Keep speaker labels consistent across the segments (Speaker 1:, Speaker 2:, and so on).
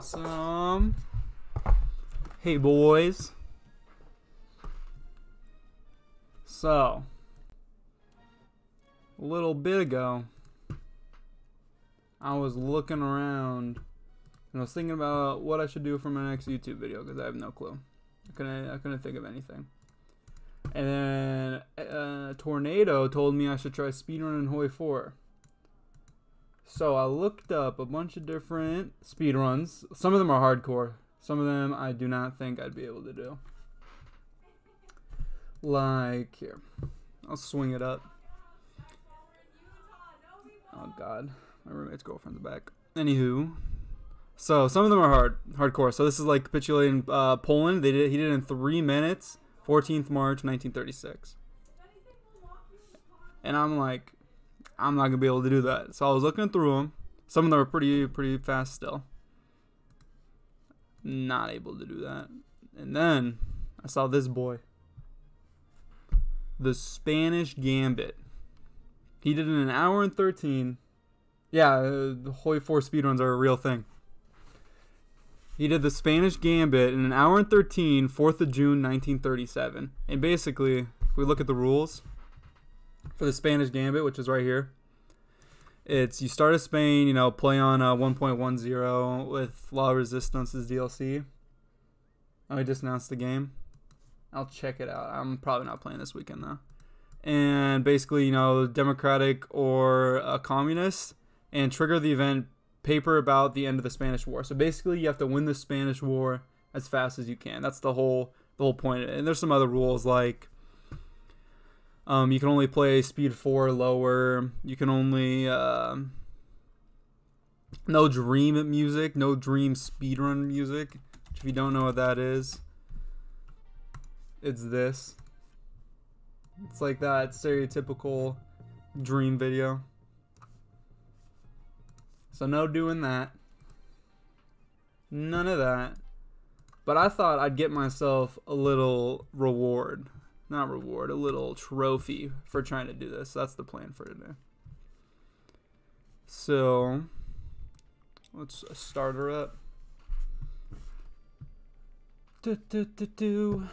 Speaker 1: Awesome. Hey, boys. So, a little bit ago, I was looking around and I was thinking about what I should do for my next YouTube video because I have no clue. I couldn't, I couldn't think of anything. And then uh, a tornado told me I should try speedrunning Hoi 4. So I looked up a bunch of different speedruns. Some of them are hardcore. Some of them I do not think I'd be able to do. Like, here. I'll swing it up. Oh god. My roommate's girlfriend's back. Anywho. So some of them are hard hardcore. So this is like capitulating uh, Poland. They did he did it in three minutes, 14th March 1936. And I'm like, I'm not gonna be able to do that. So I was looking through them. Some of them are pretty pretty fast still. Not able to do that. And then I saw this boy. The Spanish Gambit. He did it in an hour and 13. Yeah, uh, the Hoi 4 speedruns are a real thing. He did the Spanish Gambit in an hour and 13, 4th of June, 1937. And basically, if we look at the rules, for the Spanish Gambit, which is right here. It's you start as Spain, you know, play on uh, 1.10 with La Resistance's DLC. I just announced the game. I'll check it out. I'm probably not playing this weekend though. And basically, you know, Democratic or a communist, and trigger the event paper about the end of the Spanish War. So basically, you have to win the Spanish War as fast as you can. That's the whole the whole point. And there's some other rules like um, you can only play speed four lower. You can only uh, no dream music, no dream speedrun music. Which if you don't know what that is, it's this. It's like that stereotypical dream video. So no doing that. None of that. But I thought I'd get myself a little reward not reward, a little trophy for trying to do this. That's the plan for today. So let's uh, start her up. Do, do, do, do.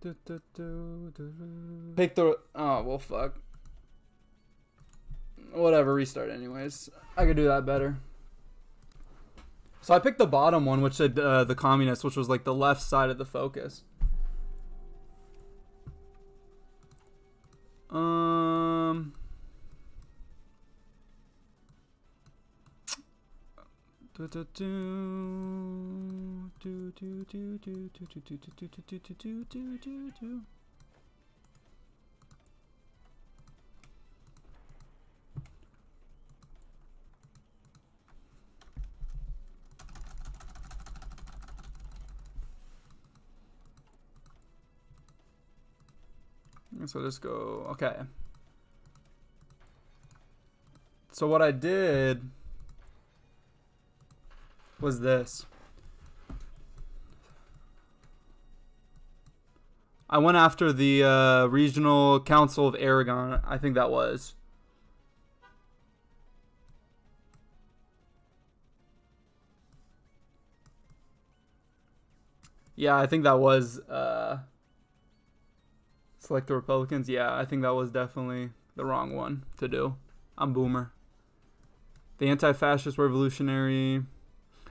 Speaker 1: Do, do, do, do. Pick the. Oh, well, fuck. Whatever, restart, anyways. I could do that better. So I picked the bottom one, which said uh, the communists, which was like the left side of the focus. Um. So just go, okay. So what I did was this. I went after the uh, Regional Council of Aragon. I think that was. Yeah, I think that was. Uh, Select the Republicans. Yeah, I think that was definitely the wrong one to do. I'm boomer. The anti-fascist revolutionary.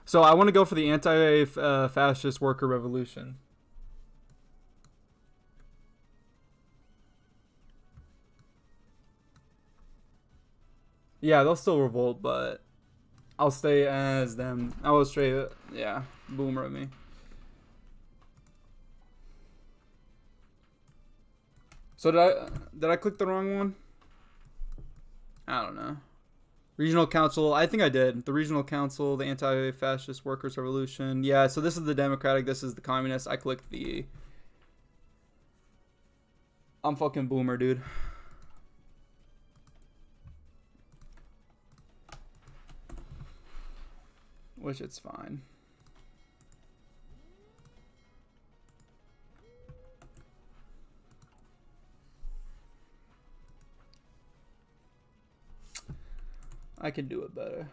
Speaker 1: So I want to go for the anti-fascist uh, worker revolution. Yeah, they'll still revolt, but I'll stay as them. I was straight, yeah, boomer of me. So did I did I click the wrong one? I don't know. Regional Council, I think I did. The Regional Council, the Anti-Fascist Workers' Revolution. Yeah, so this is the Democratic, this is the Communist. I clicked the I'm fucking boomer, dude. Which it's fine. I can do it better.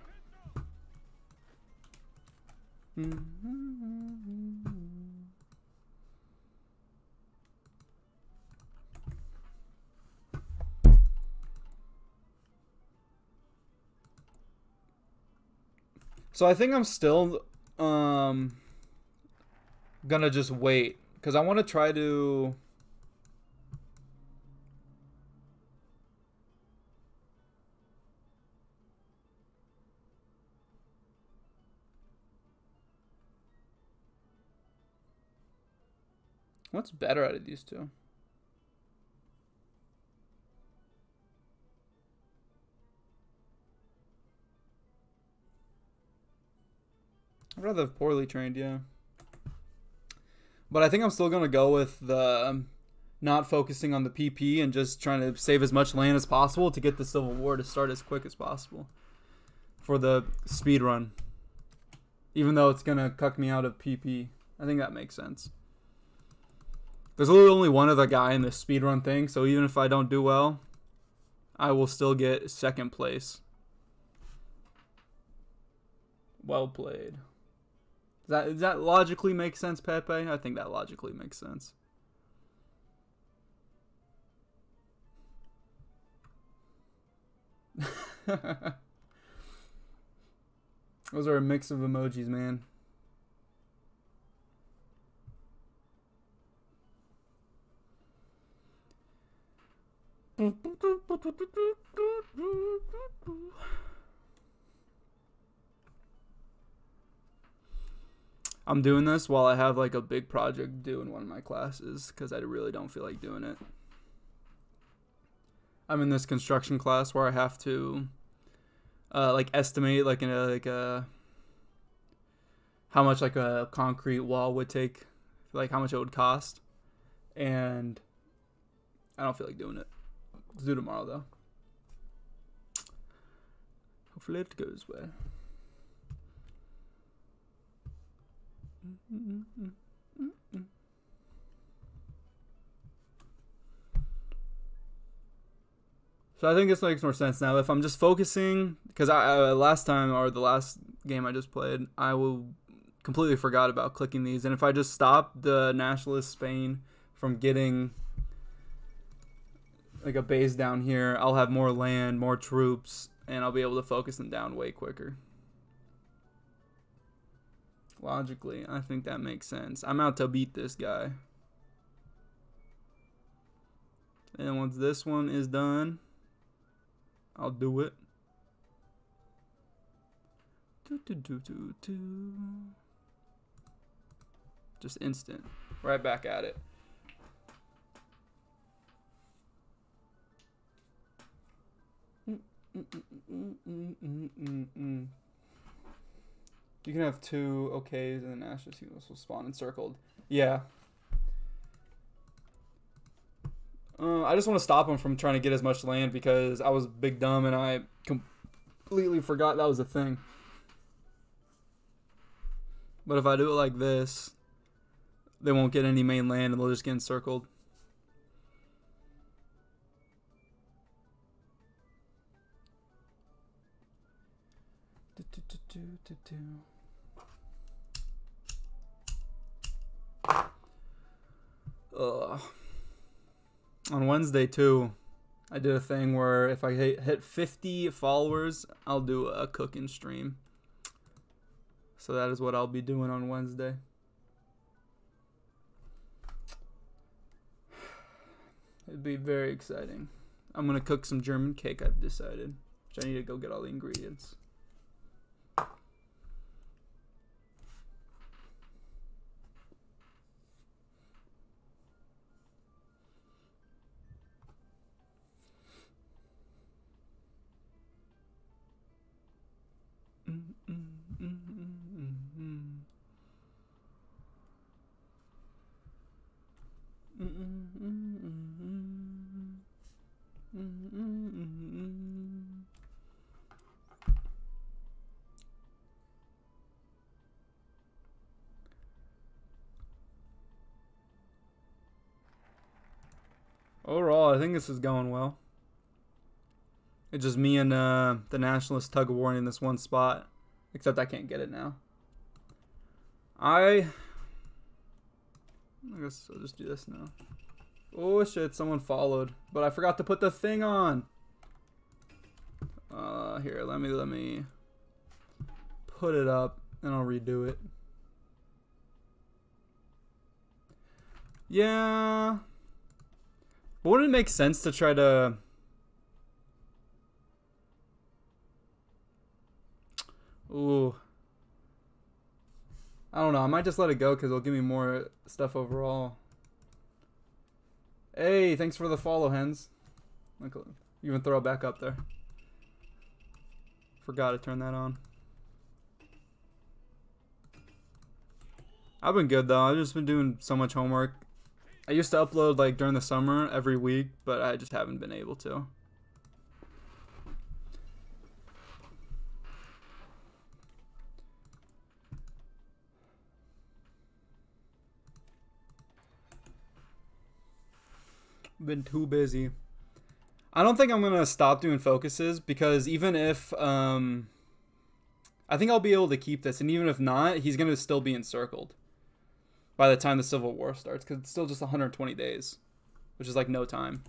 Speaker 1: So I think I'm still um gonna just wait because I want to try to. What's better out of these two? I'd rather have poorly trained, yeah. But I think I'm still going to go with the um, not focusing on the PP and just trying to save as much land as possible to get the Civil War to start as quick as possible for the speed run. Even though it's going to cuck me out of PP. I think that makes sense. There's literally only one other guy in this speedrun thing, so even if I don't do well, I will still get second place. Well played that does that logically make sense, Pepe? I think that logically makes sense. Those are a mix of emojis, man. I'm doing this while I have like a big project due in one of my classes because I really don't feel like doing it. I'm in this construction class where I have to uh, like estimate like in a like a how much like a concrete wall would take, like how much it would cost, and I don't feel like doing it. Let's do tomorrow though. Hopefully it goes well. So I think this makes more sense now. If I'm just focusing, because I, I last time or the last game I just played, I will completely forgot about clicking these, and if I just stop the nationalist Spain from getting like a base down here, I'll have more land, more troops, and I'll be able to focus them down way quicker. Logically, I think that makes sense. I'm out to beat this guy. And once this one is done, I'll do it. Just instant. Right back at it. Mm, mm, mm, you can have two okays and then Ashes will spawn encircled. Yeah. Uh, I just want to stop him from trying to get as much land because I was big dumb and I completely forgot that was a thing. But if I do it like this, they won't get any main land and they'll just get encircled. Do, Ugh. On Wednesday too, I did a thing where if I hit, hit 50 followers, I'll do a cooking stream. So that is what I'll be doing on Wednesday. It'd be very exciting. I'm gonna cook some German cake. I've decided. Which I need to go get all the ingredients. Overall, I think this is going well. It's just me and uh, the nationalist tug of war in this one spot. Except I can't get it now. I. I guess I'll just do this now. Oh shit, someone followed. But I forgot to put the thing on. Uh, here, let me, let me put it up and I'll redo it. Yeah. But wouldn't it make sense to try to Ooh. I don't know. I might just let it go because it'll give me more stuff overall. Hey, thanks for the follow, hens. You even throw it back up there. Forgot to turn that on. I've been good though. I've just been doing so much homework. I used to upload like during the summer every week, but I just haven't been able to. Been too busy. I don't think I'm gonna stop doing focuses because even if um, I think I'll be able to keep this, and even if not, he's gonna still be encircled by the time the Civil War starts because it's still just 120 days, which is like no time.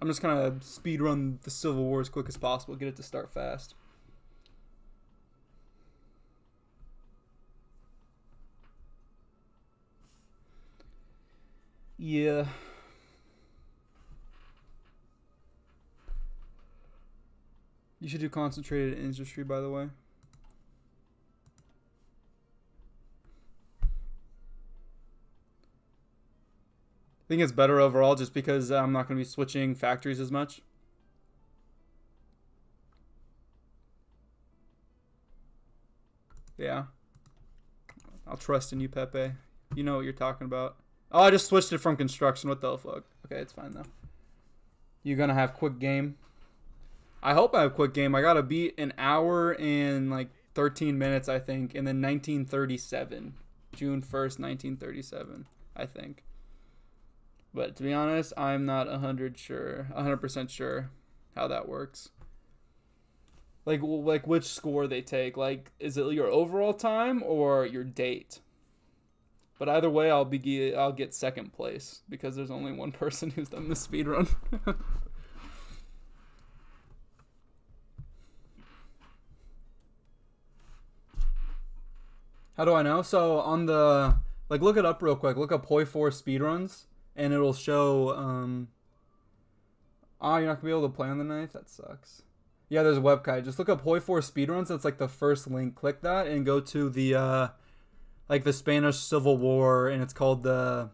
Speaker 1: I'm just gonna speed run the Civil War as quick as possible, get it to start fast. Yeah. You should do concentrated industry, by the way. I think it's better overall just because I'm not going to be switching factories as much. Yeah. I'll trust in you, Pepe. You know what you're talking about. Oh, I just switched it from construction. What the fuck? Okay, it's fine though. You gonna have quick game? I hope I have quick game. I gotta beat an hour and like 13 minutes, I think, and then 1937, June 1st, 1937, I think. But to be honest, I'm not 100 sure, 100% sure how that works. Like, like which score they take? Like, is it your overall time or your date? But either way, I'll be I'll get second place because there's only one person who's done the speed run. How do I know? So on the like, look it up real quick. Look up Hoi 4 speedruns, and it'll show. um Ah, oh, you're not gonna be able to play on the knife. That sucks. Yeah, there's a website. Just look up Hoi 4 speedruns. That's like the first link. Click that and go to the. uh like the Spanish Civil War, and it's called the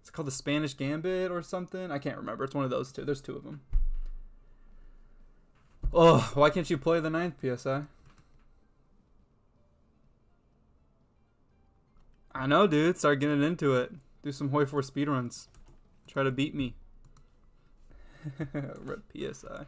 Speaker 1: it's called the Spanish Gambit or something. I can't remember. It's one of those two. There's two of them. Oh, why can't you play the ninth PSI? I know, dude. Start getting into it. Do some Hoi 4 speedruns. Try to beat me. Rip PSI.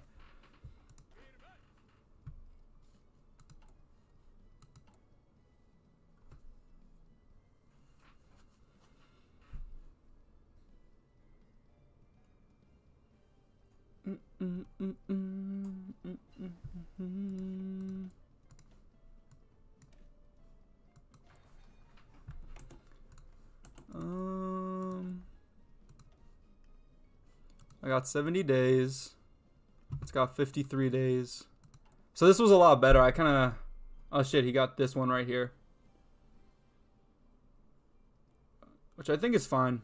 Speaker 1: Um, I got 70 days. It's got 53 days. So this was a lot better. I kind of... Oh shit, he got this one right here. Which I think is fine.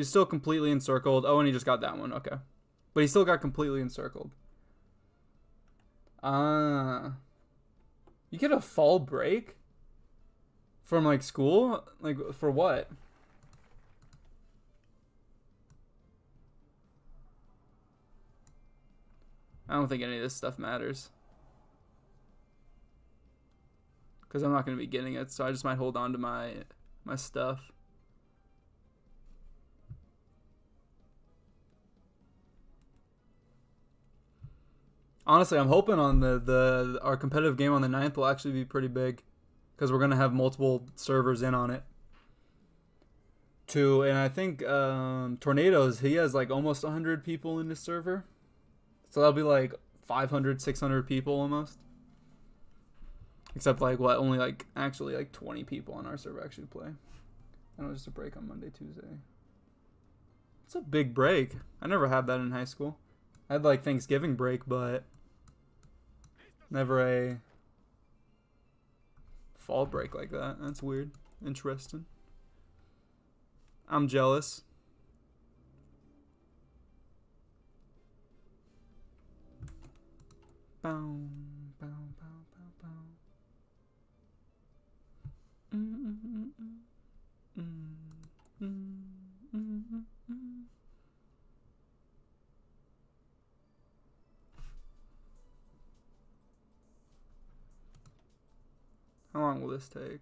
Speaker 1: He's still completely encircled. Oh, and he just got that one. Okay. But he still got completely encircled. Ah. Uh, you get a fall break? From like school? Like for what? I don't think any of this stuff matters. Cuz I'm not going to be getting it, so I just might hold on to my my stuff. Honestly, I'm hoping on the, the our competitive game on the 9th will actually be pretty big because we're gonna have multiple servers in on it. Two, and I think um, Tornadoes, he has like almost 100 people in his server. So that'll be like 500, 600 people almost. Except like what, only like actually like 20 people on our server actually play. And it was just a break on Monday, Tuesday. It's a big break. I never had that in high school. I had like Thanksgiving break, but never a fall break like that. That's weird. Interesting. I'm jealous. Bow, this take?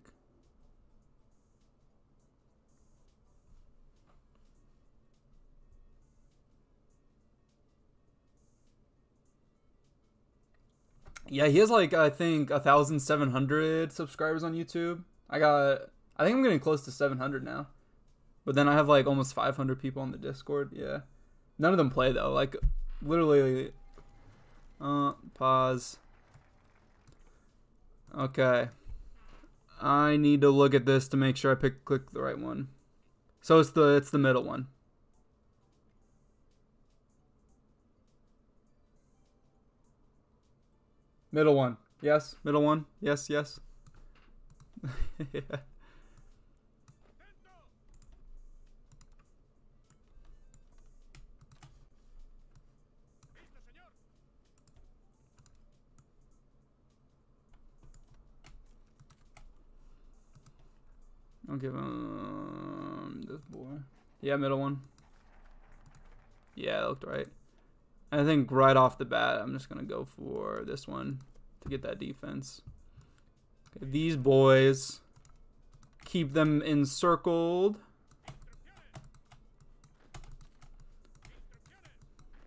Speaker 1: Yeah, he has like I think a thousand seven hundred subscribers on YouTube. I got I think I'm getting close to seven hundred now. But then I have like almost five hundred people on the Discord. Yeah. None of them play though. Like literally uh pause. Okay. I need to look at this to make sure I pick click the right one. So it's the it's the middle one. Middle one. Yes. Middle one. Yes, yes. yeah. I'll give him this boy. Yeah, middle one. Yeah, that looked right. I think right off the bat, I'm just going to go for this one to get that defense. Okay, these boys, keep them encircled.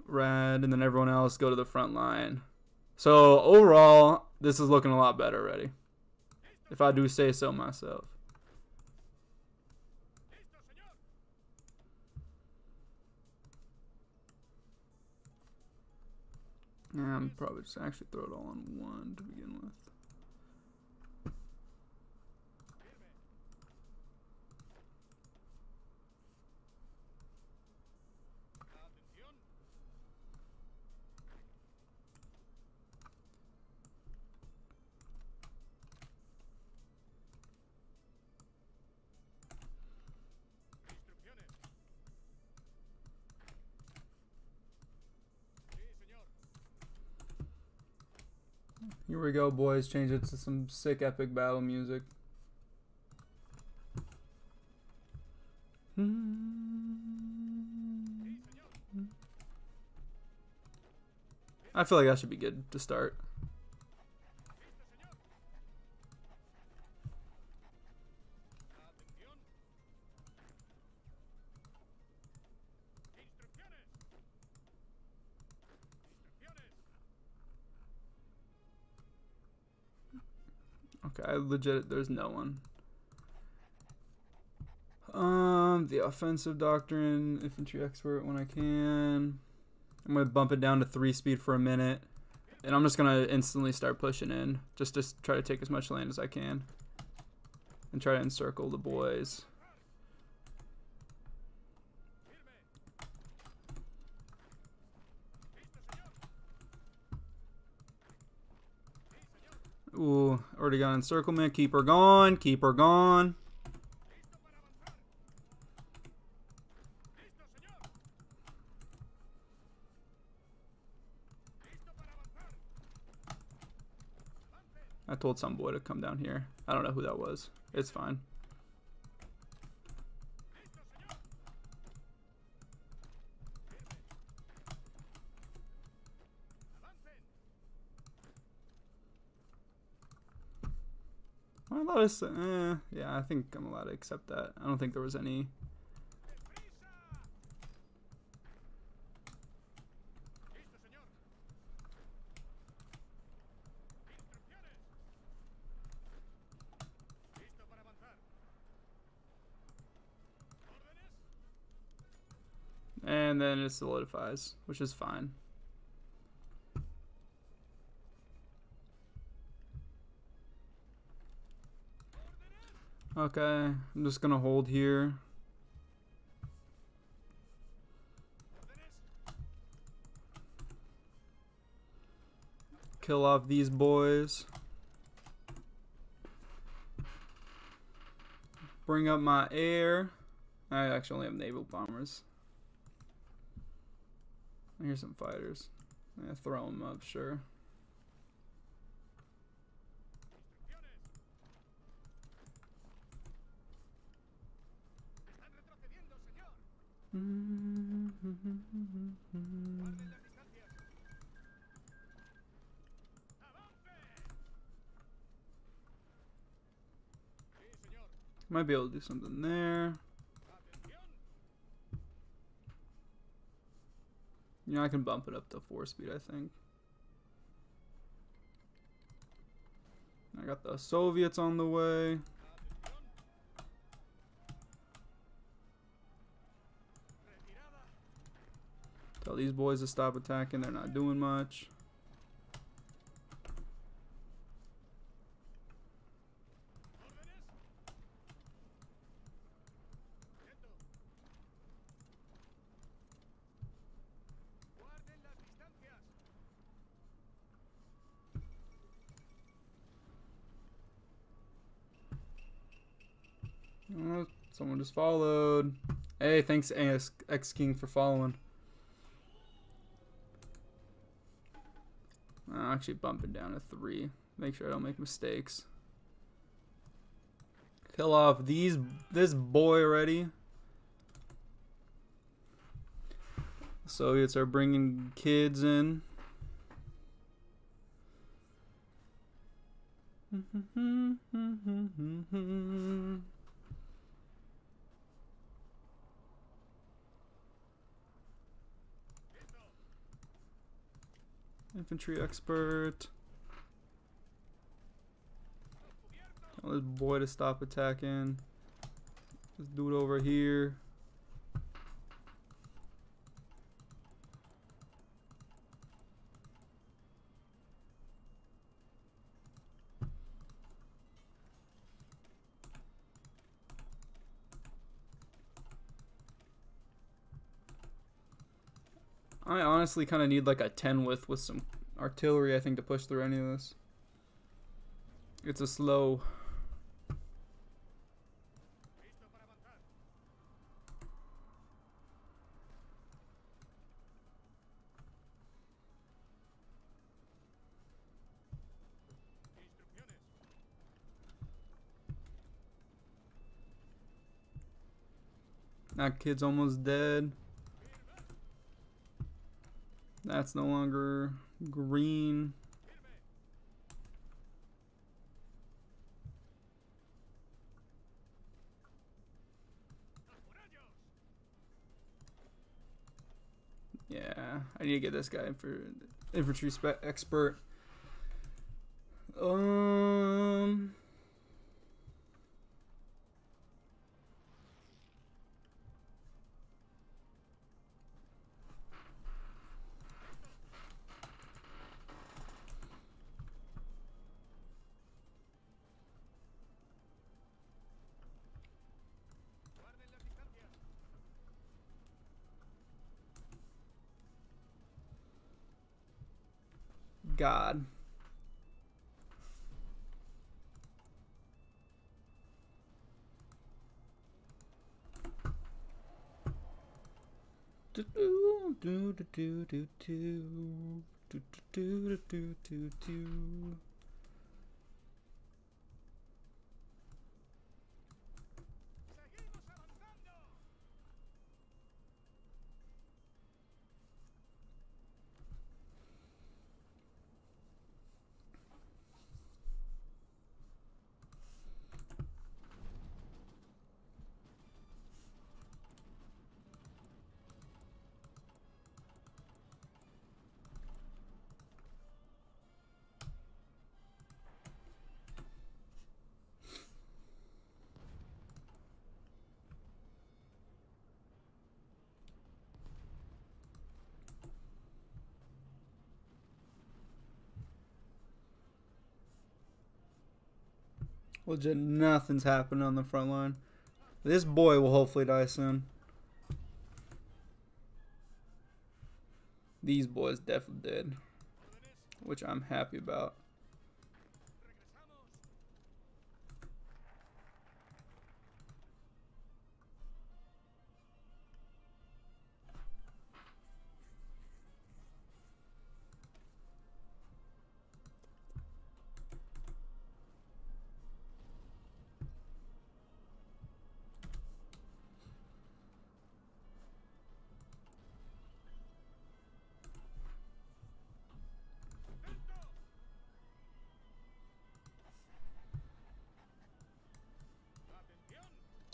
Speaker 1: Red, and then everyone else go to the front line. So overall, this is looking a lot better already. If I do say so myself. I'm probably just actually throw it all on one to begin with. We go, boys. Change it to some sick epic battle music. Hmm. I feel like that should be good to start. Legit, there's no one. Um, the offensive doctrine, infantry expert when I can. I'm gonna bump it down to three speed for a minute, and I'm just gonna instantly start pushing in, just to try to take as much land as I can, and try to encircle the boys. Ooh, already got encirclement. Keep her gone. Keep her gone. I told some boy to come down here. I don't know who that was. It's fine. Allowed to, eh, yeah, I think I'm allowed to accept that. I don't think there was any And then it solidifies, which is fine. Okay, I'm just gonna hold here. Kill off these boys. Bring up my air. I actually only have naval bombers. Here's some fighters. Throw them up, sure. Mm-hmm. Might be able to do something there. You know, I can bump it up to 4 speed, I think. I got the Soviets on the way. Tell these boys to stop attacking. They're not doing much. Someone just followed. Hey, thanks X King for following. I'll actually bump it down to three. Make sure I don't make mistakes. Kill off these this boy already. Soviets are bringing kids in. Infantry expert. Tell this boy to stop attacking. This dude over here. I honestly kind of need like a 10 width with some artillery, I think, to push through any of this. It's a slow. That kid's almost dead. That's no longer green. Yeah, I need to get this guy for infantry expert. Um. God. Do do do do do do do do do do do do Legit, nothing's happening on the front line. This boy will hopefully die soon. These boys definitely did, which I'm happy about.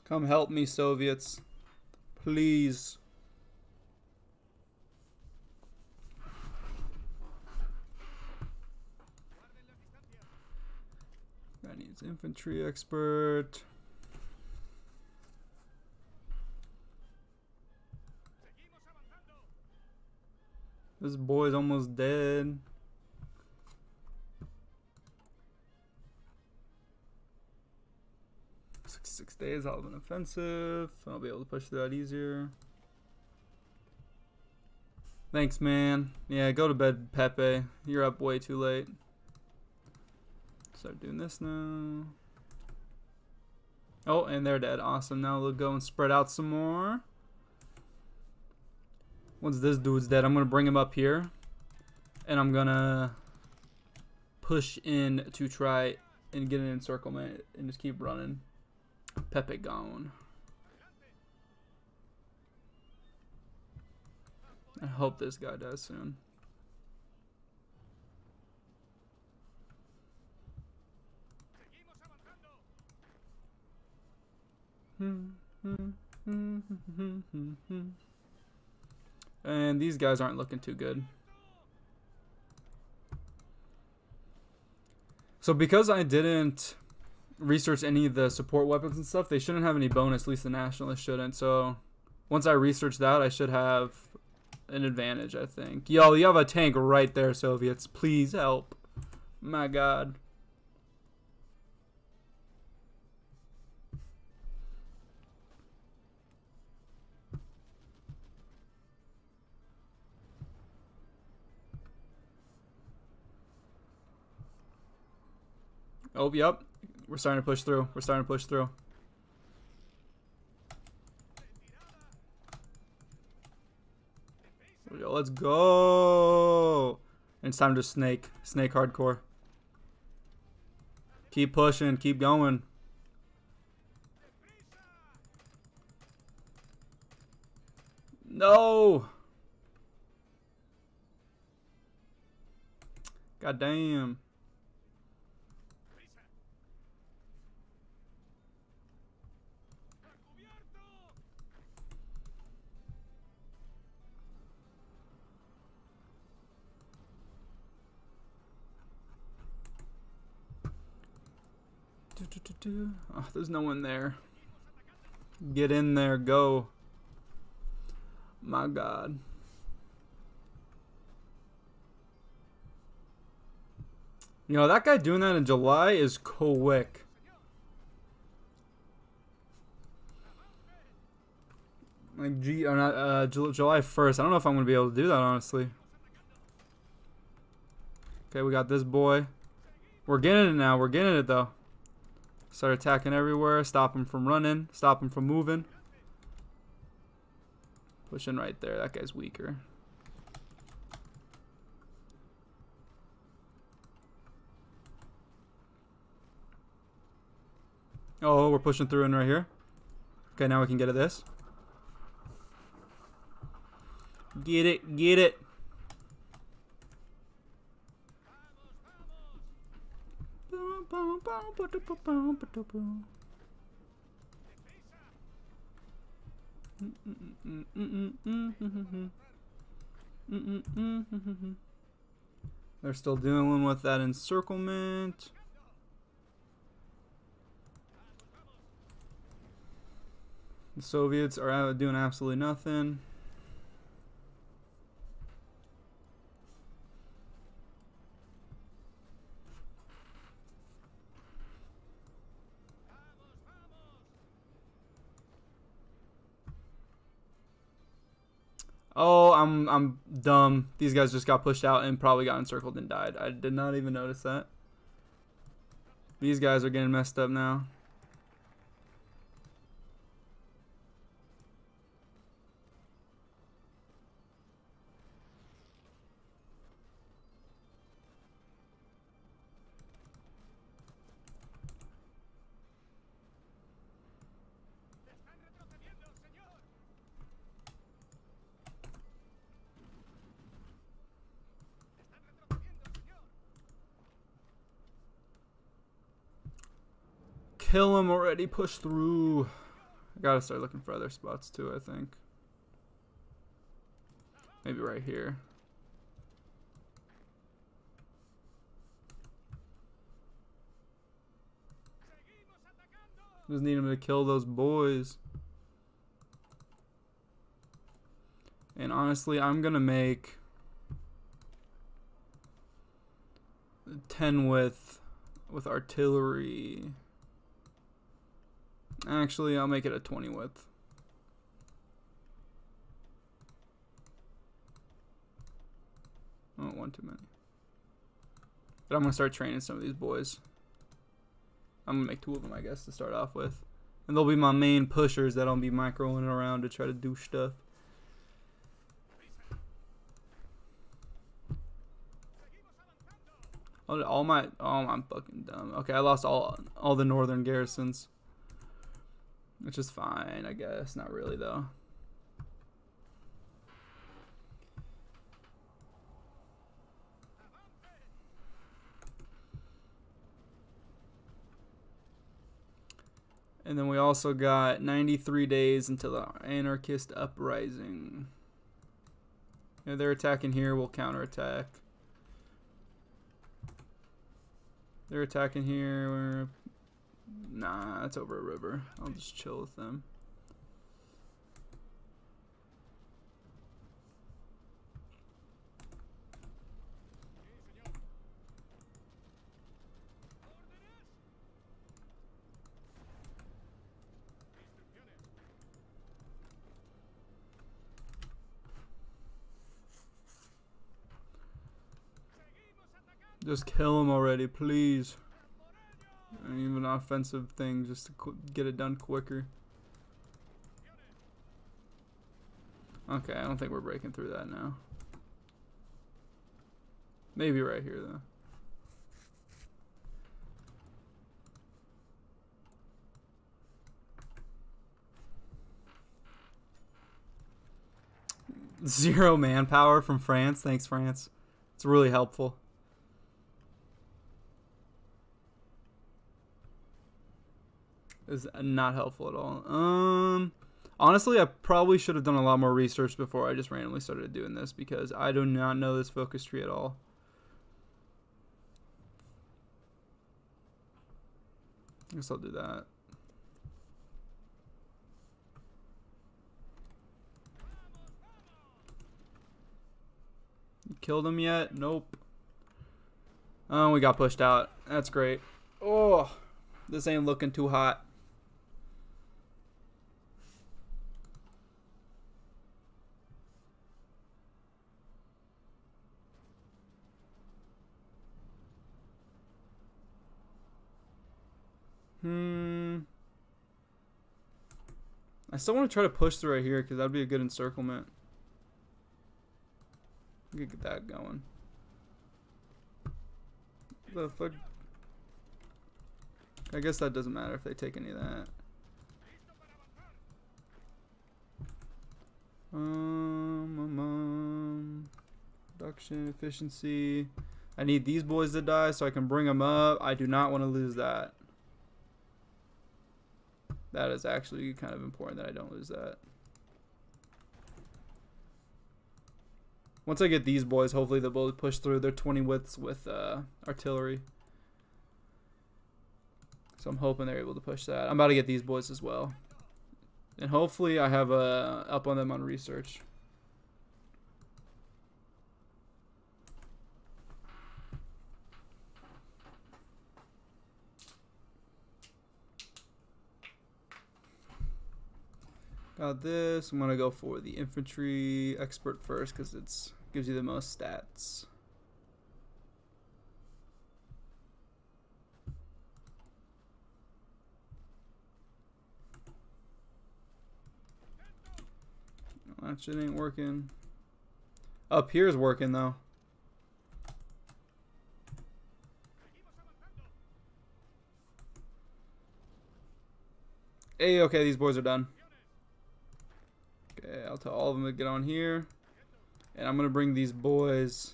Speaker 1: Come help me, Soviets. Please. That needs infantry expert. This boy's almost dead. Six days, I'll an offensive. I'll be able to push through that easier. Thanks, man. Yeah, go to bed, Pepe. You're up way too late. Start doing this now. Oh, and they're dead. Awesome. Now we'll go and spread out some more. Once this dude's dead, I'm going to bring him up here. And I'm going to push in to try and get an encirclement and just keep running. Pepe gone. I hope this guy dies soon. And these guys aren't looking too good. So because I didn't research any of the support weapons and stuff, they shouldn't have any bonus. At least the nationalists shouldn't. So once I research that, I should have an advantage. I think. Yo, you have a tank right there, Soviets. Please help. My God. Oh, yep. We're starting to push through. We're starting to push through. Let's go. And it's time to snake. Snake hardcore. Keep pushing. Keep going. No. God damn. Oh, there's no one there. Get in there, go. My God. You know, that guy doing that in July is quick. Like, G, or not, uh, July 1st. I don't know if I'm going to be able to do that, honestly. Okay, we got this boy. We're getting it now. We're getting it, though. Start attacking everywhere. Stop him from running. Stop him from moving. Pushing right there. That guy's weaker. Oh, we're pushing through in right here. Okay, now we can get at this. Get it, get it. They're still dealing with that encirclement. The Soviets are doing absolutely nothing. Oh, I'm I'm dumb. These guys just got pushed out and probably got encircled and died. I did not even notice that. These guys are getting messed up now. Kill him already. Push through. I gotta start looking for other spots too, I think. Maybe right here. Just need him to kill those boys. And honestly, I'm gonna make 10 with with artillery. Actually, I'll make it a 20 width. Oh, one too many. But I'm going to start training some of these boys. I'm going to make two of them, I guess, to start off with. And they'll be my main pushers that I'll be microing around to try to do stuff. Oh, all my, oh, I'm fucking dumb. Okay, I lost all all the northern garrisons. Which is fine, I guess. Not really, though. And then we also got 93 days until the anarchist uprising. They're attacking here, we'll counterattack. They're attacking here, we're Nah, it's over a river. I'll just chill with them. Just kill him already, please. Even offensive thing just to get it done quicker. Okay, I don't think we're breaking through that now. Maybe right here, though. Zero manpower from France. Thanks, France. It's really helpful. Is not helpful at all. Um, honestly, I probably should have done a lot more research before I just randomly started doing this because I do not know this focus tree at all. I guess I'll do that. Killed him yet? Nope. Oh, we got pushed out. That's great. Oh, this ain't looking too hot. I still want to try to push through right here because that'd be a good encirclement. Get that going. The fuck? I guess that doesn't matter if they take any of that. Um, um, um, production efficiency. I need these boys to die so I can bring them up. I do not want to lose that. That is actually kind of important that I don't lose that. Once I get these boys, hopefully they'll both push through their 20 widths with uh, artillery. So I'm hoping they're able to push that. I'm about to get these boys as well. And hopefully I have uh, up on them on research. Got this. I'm gonna go for the infantry expert first because it's gives you the most stats. That shit ain't working. Up here is working though. Hey, okay, these boys are done. I'll tell all of them to get on here. And I'm going to bring these boys.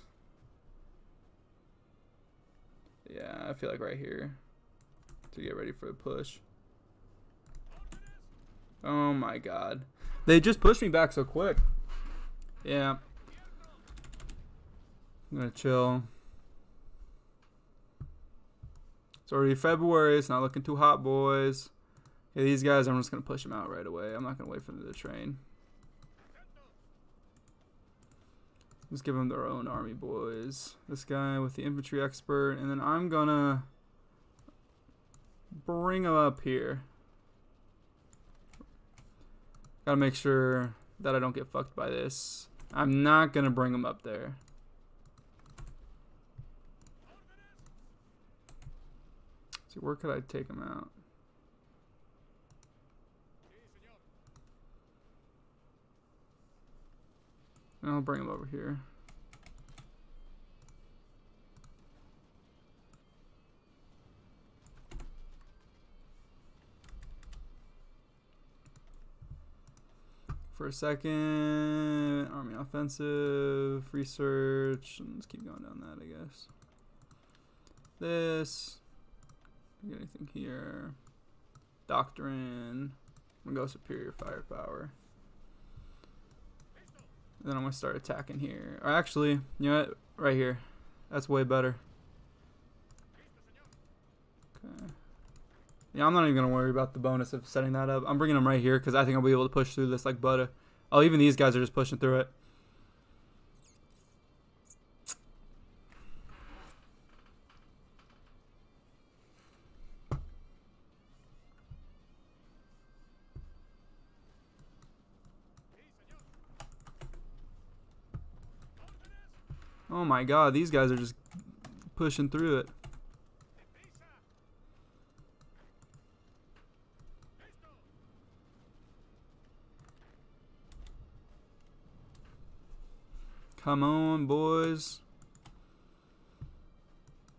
Speaker 1: Yeah, I feel like right here. To get ready for the push. Oh my god. They just pushed me back so quick. Yeah. I'm going to chill. It's already February. It's not looking too hot, boys. Yeah, these guys, I'm just going to push them out right away. I'm not going to wait for them to train. Just give them their own army boys. This guy with the infantry expert. And then I'm going to bring them up here. Gotta make sure that I don't get fucked by this. I'm not to bring them up there. see, where could I take them out? And I'll bring him over here. For a second, army offensive, research, and let's keep going down that, I guess. This, get anything here? Doctrine, I'm gonna go superior firepower. And then I'm going to start attacking here. Or actually, you know what? Right here. That's way better. Okay. Yeah, I'm not even going to worry about the bonus of setting that up. I'm bringing them right here because I think I'll be able to push through this like butter. Oh, even these guys are just pushing through it. My god, these guys are just pushing through it. Come on, boys.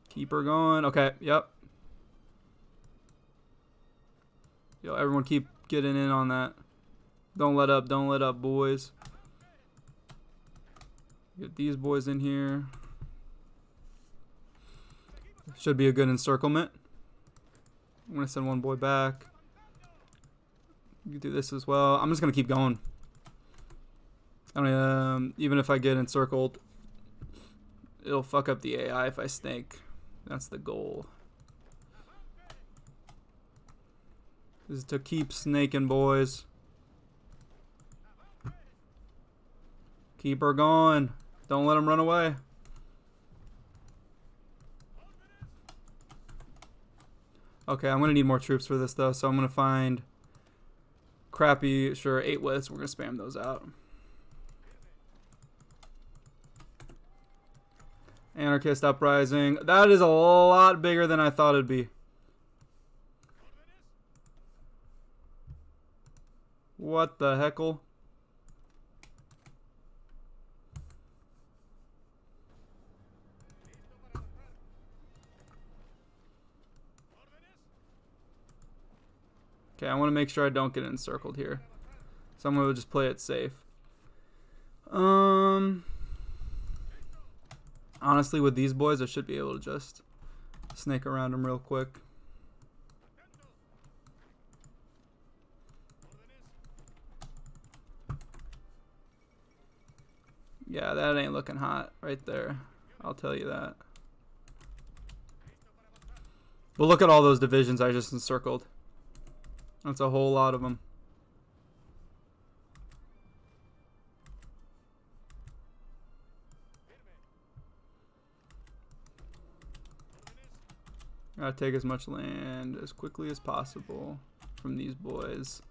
Speaker 1: Keep her going. Okay, yep. Yo, everyone keep getting in on that. Don't let up, don't let up, boys. Get these boys in here. Should be a good encirclement. I'm going to send one boy back. You do this as well. I'm just going to keep going. I mean, um, even if I get encircled, it'll fuck up the AI if I snake. That's the goal. This is to keep snaking, boys. Keep her going. Don't let them run away. Okay, I'm going to need more troops for this, though, so I'm going to find crappy, sure, 8 widths. We're going to spam those out. Anarchist Uprising. That is a lot bigger than I thought it'd be. What the heckle? Okay, I want to make sure I don't get encircled here. So I'm going to just play it safe. Um, honestly, with these boys, I should be able to just snake around them real quick. Yeah, that ain't looking hot right there. I'll tell you that. But look at all those divisions I just encircled. That's a whole lot of them. Gotta take as much land as quickly as possible from these boys.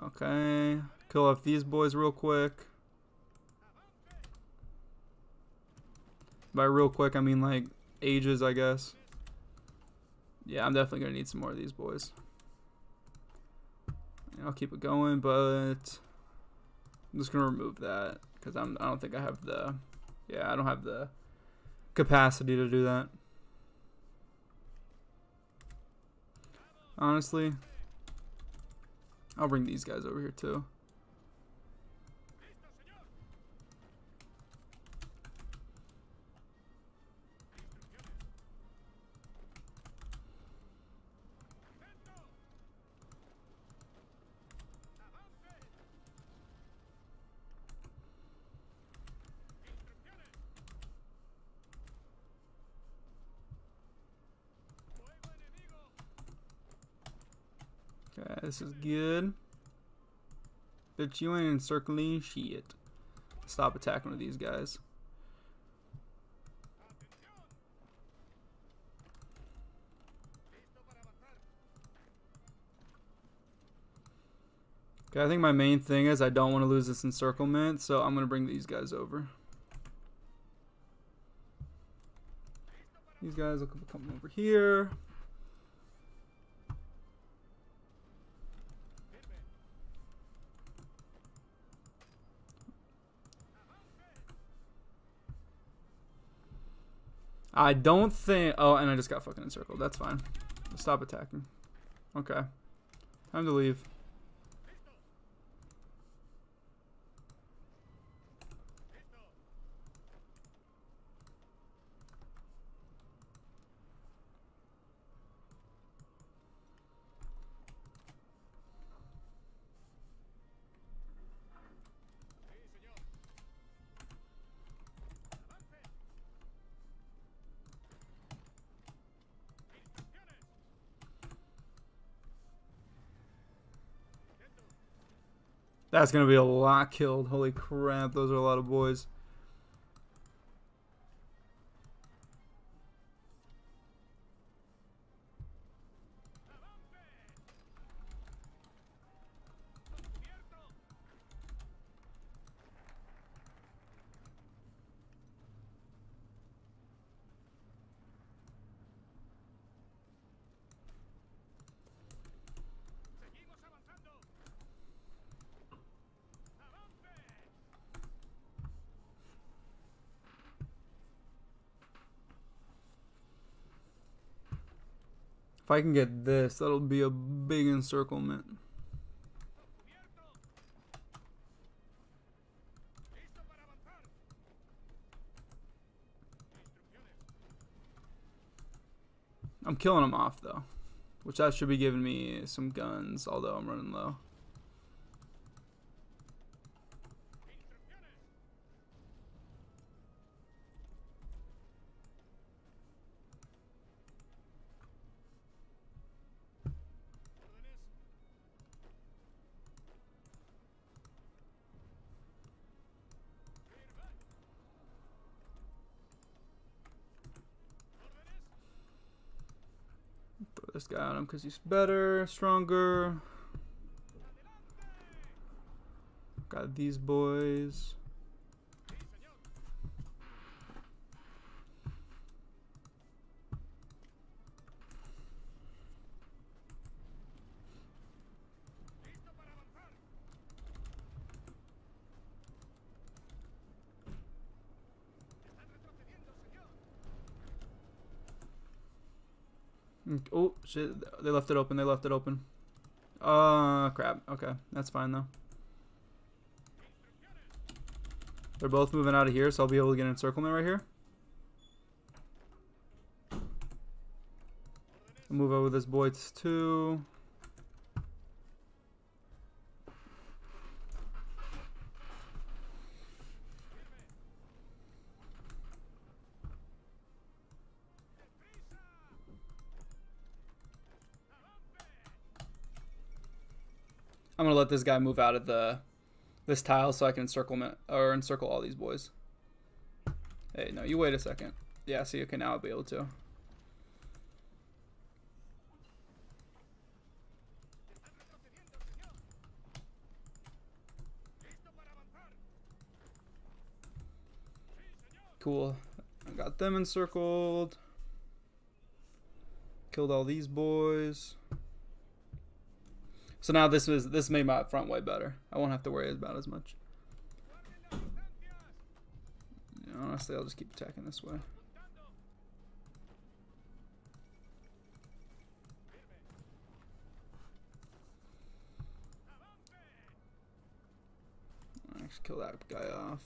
Speaker 1: Okay, kill off these boys real quick. By real quick, I mean like ages, I guess. Yeah, I'm definitely going to need some more of these boys. And I'll keep it going, but I'm just going to remove that because I don't think I have the yeah, I don't have the capacity to do that. Honestly, I'll bring these guys over here too. Okay, this is good. Bitch, you ain't encircling shit. Stop attacking with these guys. Okay, I think my main thing is I don't want to lose this encirclement, so I'm going to bring these guys over. These guys will come over here. I don't think... Oh, and I just got fucking encircled. That's fine. Stop attacking. Okay. Time to leave. That's going to be a lot killed. Holy crap, those are a lot of boys. If I can get this, that'll be a big encirclement. I'm killing them off though, which that should be giving me some guns, although I'm running low. On him because he's better, stronger. Got these boys. Oh, shit. They left it open. They left it open. Uh, crap. Okay. That's fine, though. They're both moving out of here, so I'll be able to get an encirclement right here. I'll move over this boy too. I'm gonna let this guy move out of the this tile so I can encircle or encircle all these boys. Hey, no, you wait a second. Yeah, see, okay, now I'll be able to. Cool. I got them encircled. Killed all these boys. So now this was this made my front way better. I won't have to worry about as much. Yeah, honestly, I'll just keep attacking this way. Let's kill that guy off.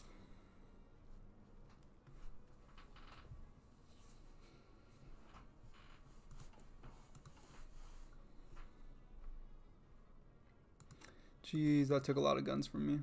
Speaker 1: Jeez, that uh, took a lot of guns from me.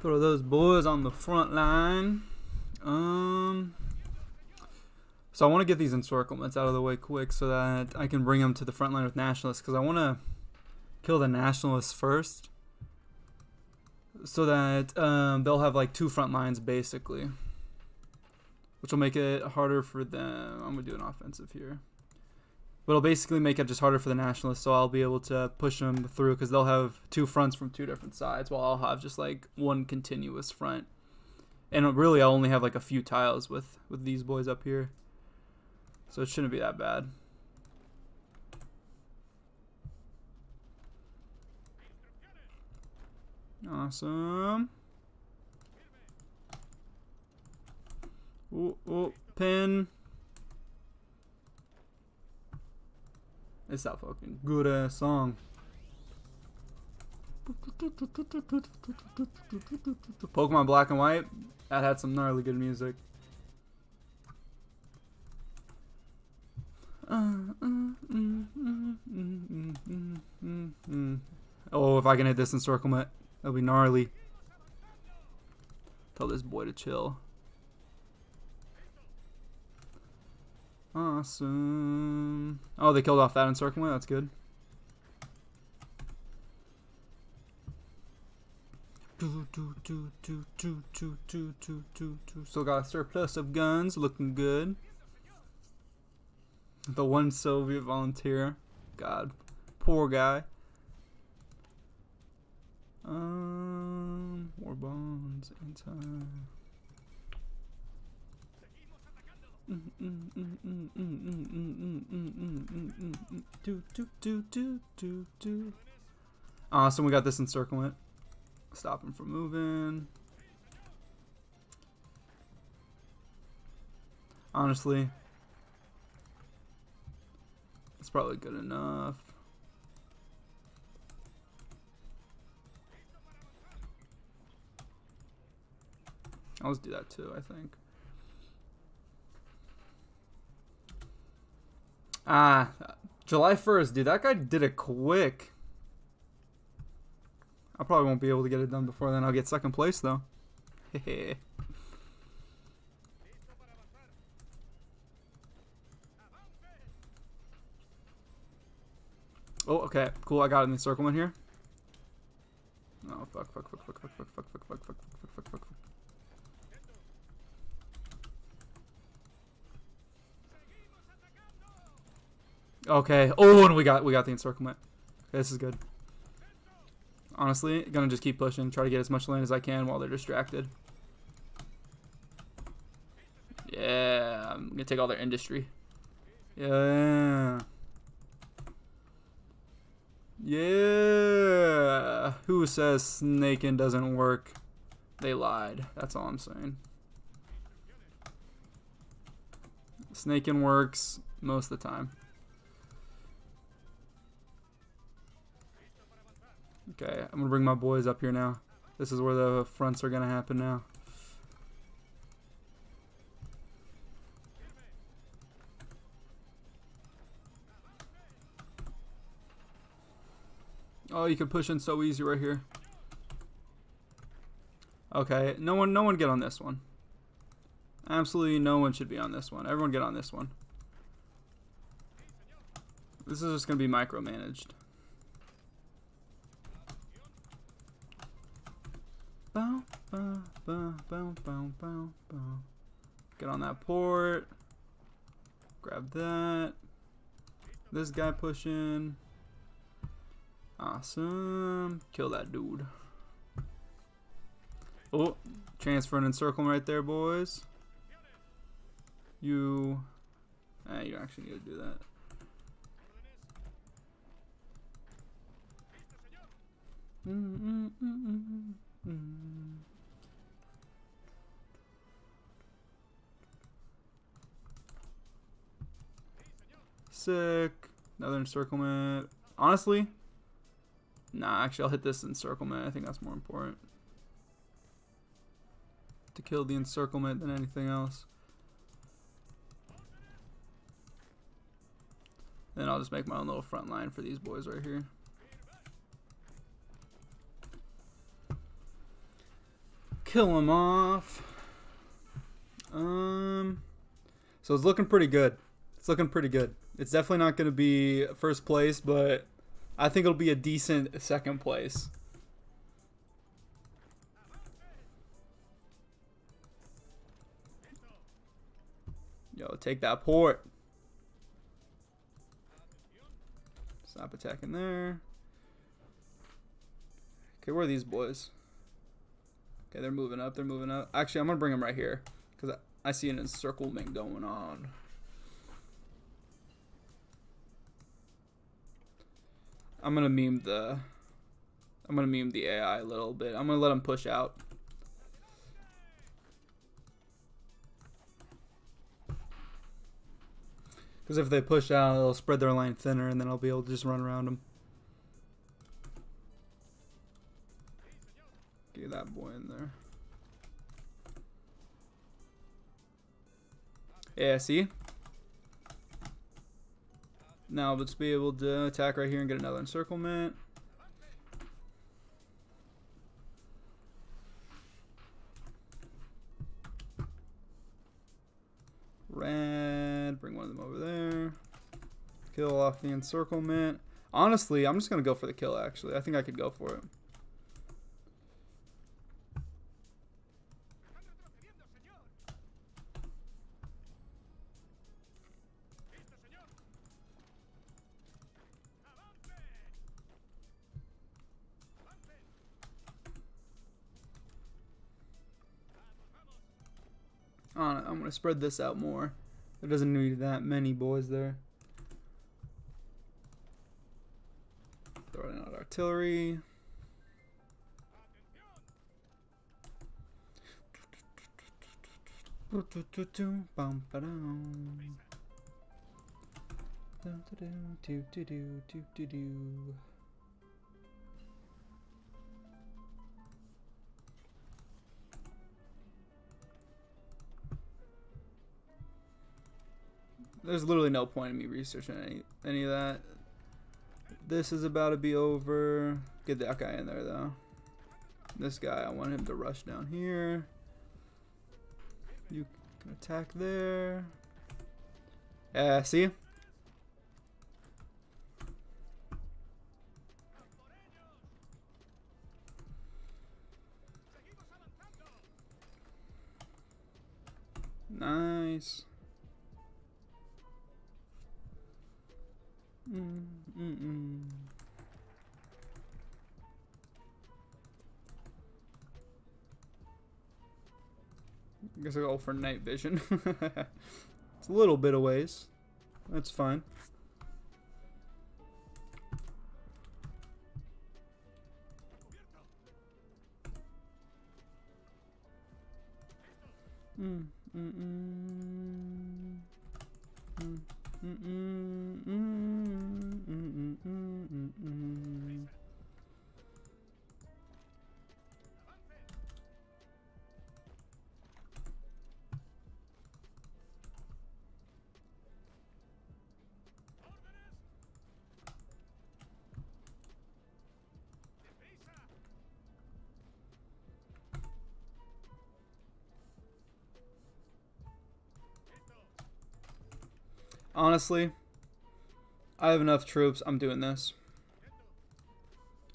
Speaker 1: Throw those boys on the front line. Um. So I want to get these encirclements out of the way quick so that I can bring them to the front line with nationalists because I want to kill the nationalists first so that um, they'll have like two front lines basically which will make it harder for them. I'm to do an offensive here. But it'll basically make it just harder for the nationalists, so I'll be able to push them through because they'll have two fronts from two different sides, while I'll have just like one continuous front. And really, I'll only have like a few tiles with with these boys up here, so it shouldn't be that bad. Awesome. Ooh, ooh, pin. It's that fucking good ass song. Pokemon Black and White, that had some gnarly good music. Oh, if I can hit this encirclement, that'll be gnarly. Tell this boy to chill. Awesome. Oh, they killed off that encirclement. That's good. Still got a surplus of guns. Looking good. The one Soviet volunteer. God. Poor guy. Um, war bonds and time. Awesome, we got this encirclement. Stop him from moving. Honestly, it's probably good enough. I'll just do that too, I think. Ah, July 1st, dude. That guy did it quick. I probably won't be able to get it done before then. I'll get second place, though. oh, okay. Cool. I got in the circle in here. Oh, fuck, fuck, fuck, fuck, fuck, fuck, fuck, fuck, fuck, fuck, fuck, fuck, fuck, fuck. Okay. Oh, and we got we got the encirclement. This is good. Honestly, gonna just keep pushing, try to get as much land as I can while they're distracted. Yeah, I'm gonna take all their industry. Yeah. Yeah. Who says snaking doesn't work? They lied. That's all I'm saying. Snaking works most of the time. Okay, I'm gonna bring my boys up here now. This is where the fronts are gonna happen now. Oh, you can push in so easy right here. Okay, no one no one get on this one. Absolutely no one should be on this one. Everyone get on this one. This is just to be micromanaged. Bow, bow, bow, bow, bow, bow, bow. Get on that port. Grab that. This guy pushing. Awesome. Kill that dude. Oh, transfer and encirclement right there, boys. You, eh, you actually need to do that. Mm, mm, mm, Mm. Sick. Another encirclement. Honestly, nah, actually, I'll hit this encirclement. I think that's more important. To kill the encirclement than anything else. Then I'll just make my own little front line for these boys right here. Kill him off. Um, so it's looking pretty good. It's looking pretty good. It's definitely not going to be first place, but I think it'll be a decent second place. Yo, take that port. Stop attacking there. Okay, where are these boys? Okay, they're moving up. They're moving up. Actually, I'm going to bring them right here. Because I, I see an encirclement going on. I'm going to meme the... I'm going to meme the AI a little bit. I'm going to let them push out. Because if they push out, they'll spread their line thinner, and then I'll be able to just run around them. Get that boy in there. Yeah, see? Now let's be able to attack right here and get another encirclement. Red, bring one of them over there. Kill off the encirclement. Honestly, I'm just going to go for the kill, actually. I think I could go for it. I'm to spread this out more. There doesn't need that many boys there. Throwing out artillery. There's literally no point in me researching any any of that. This is about to be over. Get that guy in there though. This guy, I want him to rush down here. You can attack there. Yeah, see? Nice. Mm, mm, mm. I guess I'll go for night vision. it's a little bit of ways. That's fine. Honestly, I have enough troops. I'm doing this.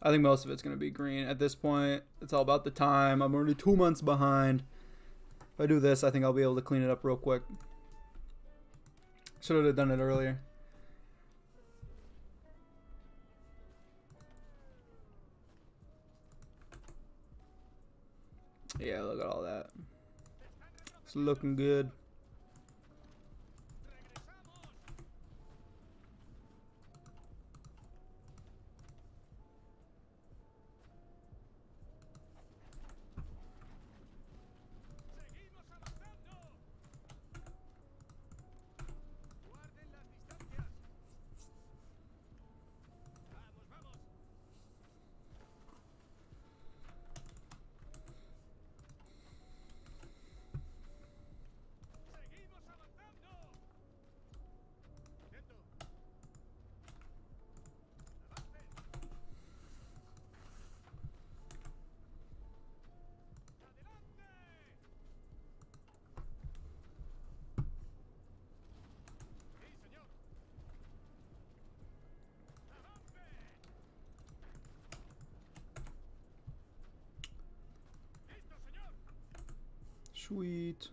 Speaker 1: I think most of it's going to be green. At this point, it's all about the time. I'm already two months behind. If I do this, I think I'll be able to clean it up real quick. Should have done it earlier. Yeah, look at all that. It's looking good. Sweet.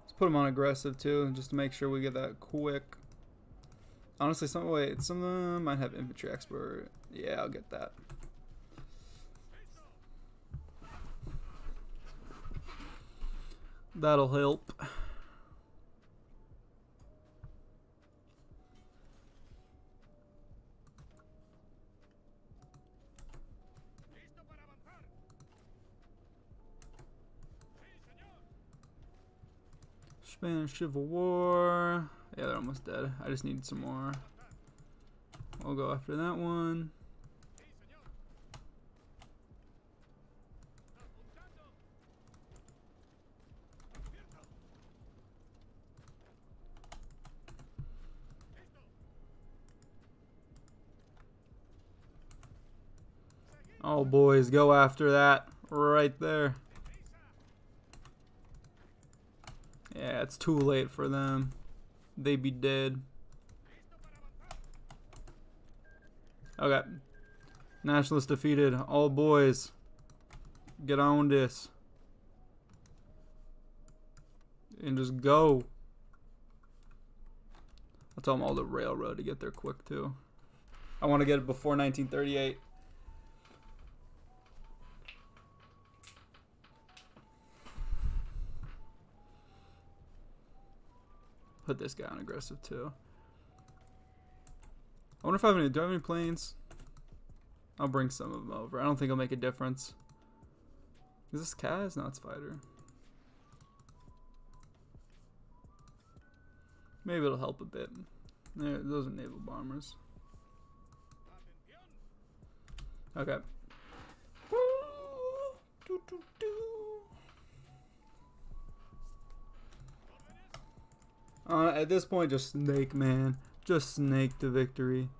Speaker 1: Let's put them on aggressive too, just to make sure we get that quick. Honestly, some wait, some of them might have infantry expert. Yeah, I'll get that. That'll help. Spanish Civil War. Yeah, they're almost dead. I just need some more. I'll go after that one. Oh, boys, go after that. Right there. Yeah, it's too late for them. They'd be dead. Okay. Nationalists defeated. All boys. Get on this. And just go. I'll tell them all the railroad to get there quick too. I want to get it before 1938. Put this guy on aggressive too. I wonder if I have any. Do I have any planes? I'll bring some of them over. I don't think it'll make a difference. Is this CAS? No, it's fighter. Maybe it'll help a bit. Those are naval bombers. Okay. Uh, at this point, just snake, man. Just snake to victory.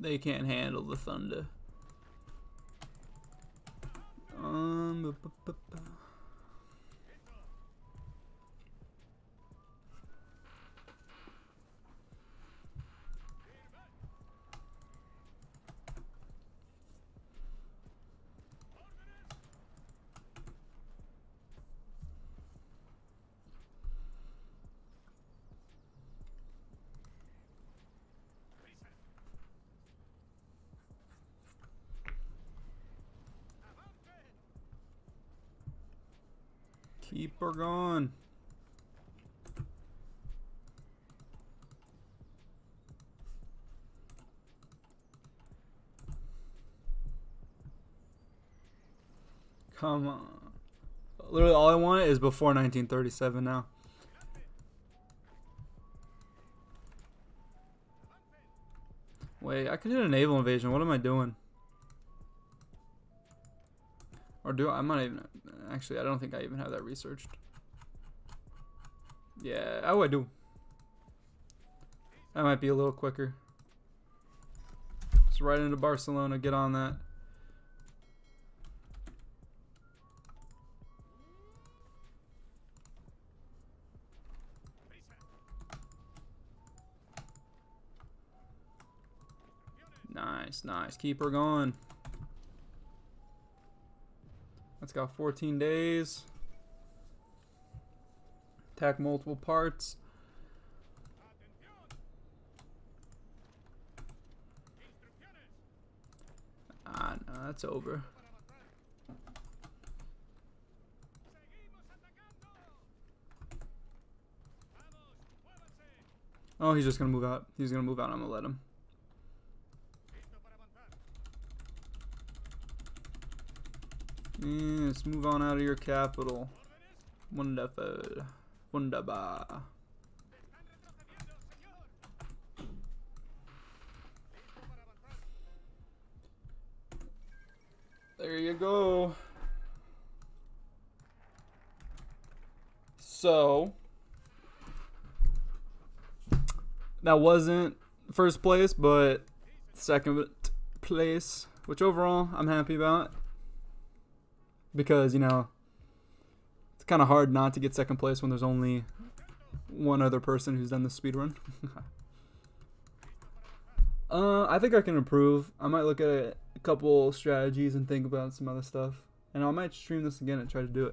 Speaker 1: They can't handle the thunder. Um, bu- bu- bu- gone. Come on. Literally all I want is before 1937 now. Wait, I could hit a naval invasion. What am I doing? Or do I? I might even. Actually, I don't think I even have that researched. Yeah. Oh, I do. That might be a little quicker. Just right into Barcelona. Get on that. Nice, nice. Keep her going. Let's go 14 days. Attack multiple parts. Ah, no, that's over. Oh, he's just gonna move out. He's gonna move out. I'm gonna let him. Let's move on out of your capital. Wonderful. Wunderbar. There you go. So that wasn't first place, but second place, which overall I'm happy about because you know it's kind of hard not to get second place when there's only one other person who's done the speed run. Uh, I think I can improve. I might look at a couple strategies and think about some other stuff. And I might stream this again and try to do it.